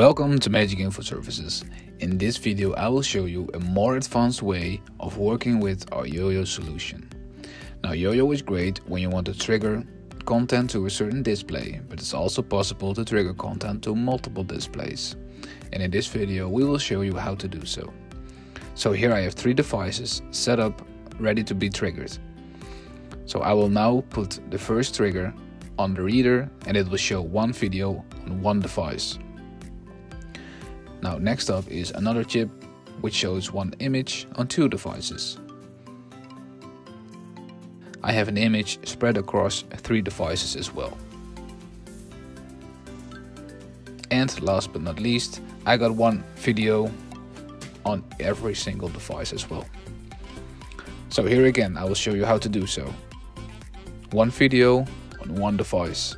Welcome to MagicInfo Services. In this video I will show you a more advanced way of working with our YoYo solution. Now YoYo is great when you want to trigger content to a certain display, but it's also possible to trigger content to multiple displays. And in this video we will show you how to do so. So here I have three devices set up ready to be triggered. So I will now put the first trigger on the reader and it will show one video on one device. Now next up is another chip which shows one image on two devices. I have an image spread across three devices as well. And last but not least, I got one video on every single device as well. So here again, I will show you how to do so. One video on one device.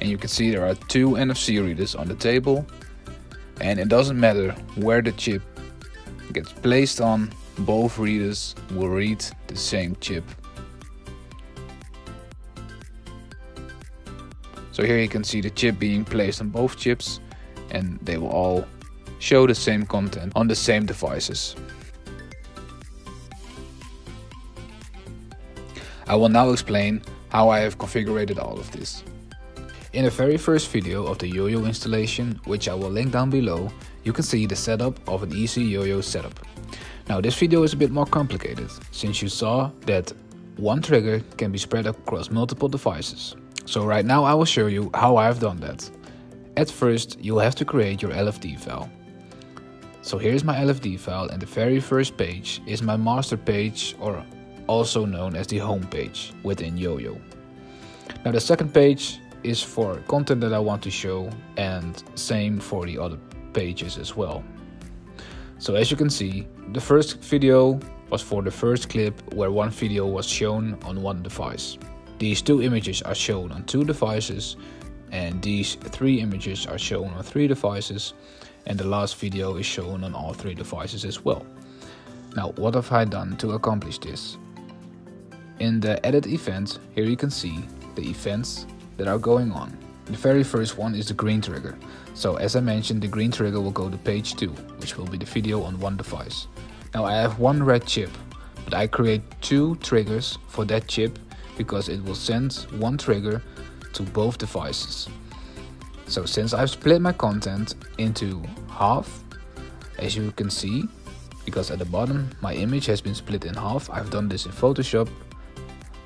And you can see there are two NFC readers on the table and it doesn't matter where the chip gets placed on, both readers will read the same chip. So here you can see the chip being placed on both chips and they will all show the same content on the same devices. I will now explain how I have configured all of this. In the very first video of the YoYo installation, which I will link down below, you can see the setup of an easy YoYo setup. Now this video is a bit more complicated, since you saw that one trigger can be spread across multiple devices. So right now I will show you how I have done that. At first, you'll have to create your LFD file. So here's my LFD file and the very first page is my master page or also known as the home page within YoYo. Now the second page is for content that I want to show and same for the other pages as well. So as you can see, the first video was for the first clip where one video was shown on one device. These two images are shown on two devices and these three images are shown on three devices and the last video is shown on all three devices as well. Now what have I done to accomplish this? In the edit event, here you can see the events that are going on. The very first one is the green trigger. So as I mentioned, the green trigger will go to page 2, which will be the video on one device. Now I have one red chip, but I create two triggers for that chip because it will send one trigger to both devices. So since I've split my content into half, as you can see, because at the bottom my image has been split in half, I've done this in Photoshop.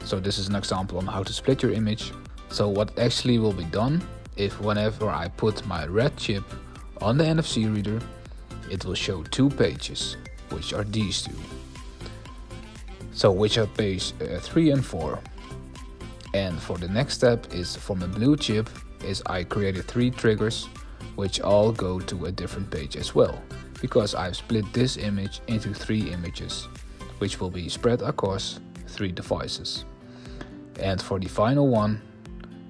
So this is an example on how to split your image. So what actually will be done if whenever I put my red chip on the NFC reader, it will show two pages, which are these two. So which are page uh, 3 and 4. And for the next step is for my blue chip is I created three triggers which all go to a different page as well because I've split this image into three images which will be spread across three devices. And for the final one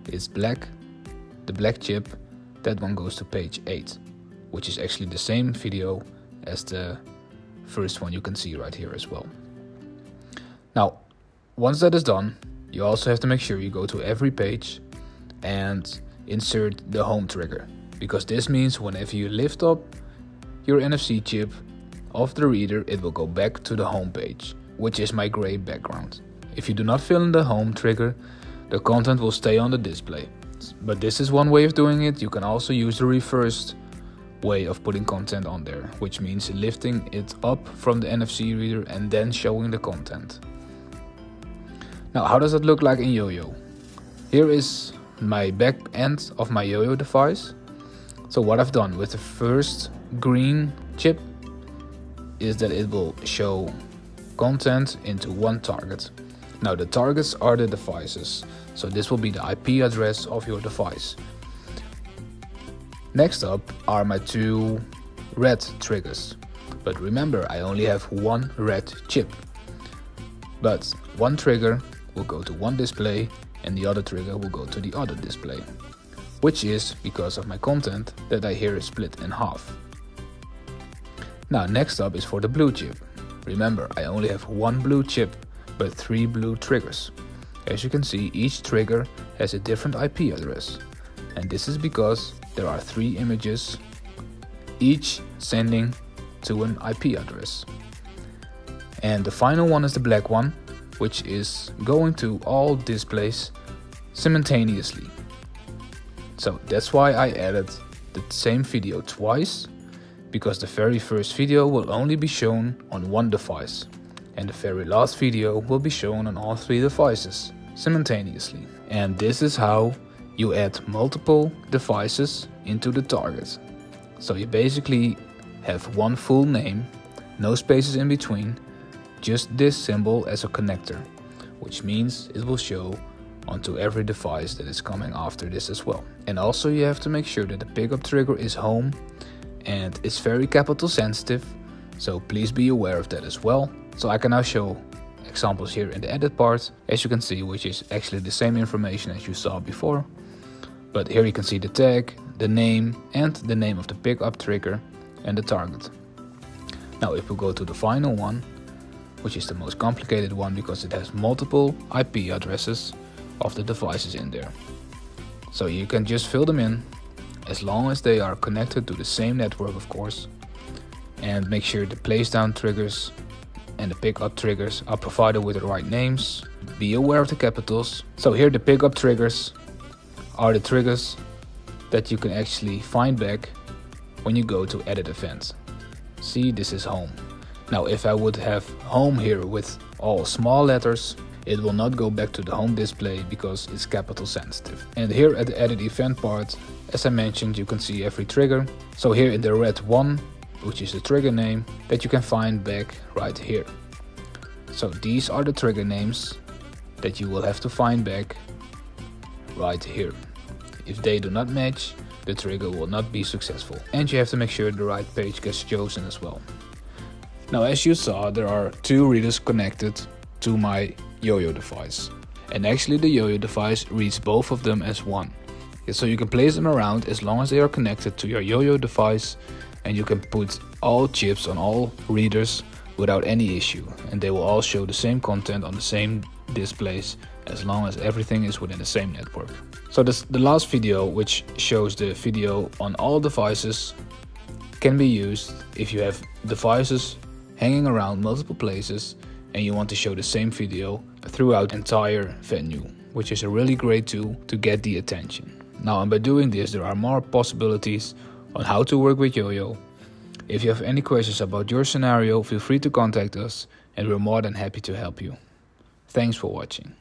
is black, the black chip, that one goes to page 8, which is actually the same video as the first one you can see right here as well. Now, once that is done, you also have to make sure you go to every page and insert the home trigger because this means whenever you lift up your NFC chip off the reader, it will go back to the home page, which is my gray background. If you do not fill in the home trigger, the content will stay on the display. But this is one way of doing it. You can also use the reversed way of putting content on there, which means lifting it up from the NFC reader and then showing the content. Now, how does it look like in YoYo? Here is my back end of my YoYo device. So what I've done with the first green chip is that it will show content into one target. Now the targets are the devices, so this will be the IP address of your device. Next up are my two red triggers. But remember, I only have one red chip. But one trigger will go to one display and the other trigger will go to the other display. Which is because of my content that I here is split in half. Now next up is for the blue chip. Remember, I only have one blue chip but three blue triggers. As you can see, each trigger has a different IP address. And this is because there are three images each sending to an IP address. And the final one is the black one, which is going to all displays simultaneously. So that's why I added the same video twice, because the very first video will only be shown on one device, and the very last video will be shown on all three devices simultaneously. And this is how you add multiple devices into the target. So you basically have one full name, no spaces in between, just this symbol as a connector, which means it will show onto every device that is coming after this as well. And also you have to make sure that the pickup trigger is home and it's very capital sensitive, so please be aware of that as well. So I can now show examples here in the edit part, as you can see, which is actually the same information as you saw before. But here you can see the tag, the name and the name of the pickup trigger and the target. Now if we go to the final one, which is the most complicated one because it has multiple IP addresses of the devices in there. So you can just fill them in as long as they are connected to the same network of course and make sure the place down triggers and the pickup triggers are provided with the right names. Be aware of the capitals. So here the pickup triggers are the triggers that you can actually find back when you go to edit events. See this is home. Now if I would have home here with all small letters it will not go back to the home display because it's capital sensitive. And here at the edit event part, as I mentioned, you can see every trigger. So here in the red one, which is the trigger name, that you can find back right here. So these are the trigger names that you will have to find back right here. If they do not match, the trigger will not be successful. And you have to make sure the right page gets chosen as well. Now as you saw, there are two readers connected to my YoYo device. And actually the YoYo device reads both of them as one. So you can place them around as long as they are connected to your YoYo device and you can put all chips on all readers without any issue and they will all show the same content on the same displays as long as everything is within the same network. So this, the last video which shows the video on all devices can be used if you have devices hanging around multiple places and you want to show the same video throughout entire venue, which is a really great tool to get the attention. Now, and by doing this, there are more possibilities on how to work with YoYo. If you have any questions about your scenario, feel free to contact us and we're more than happy to help you. Thanks for watching.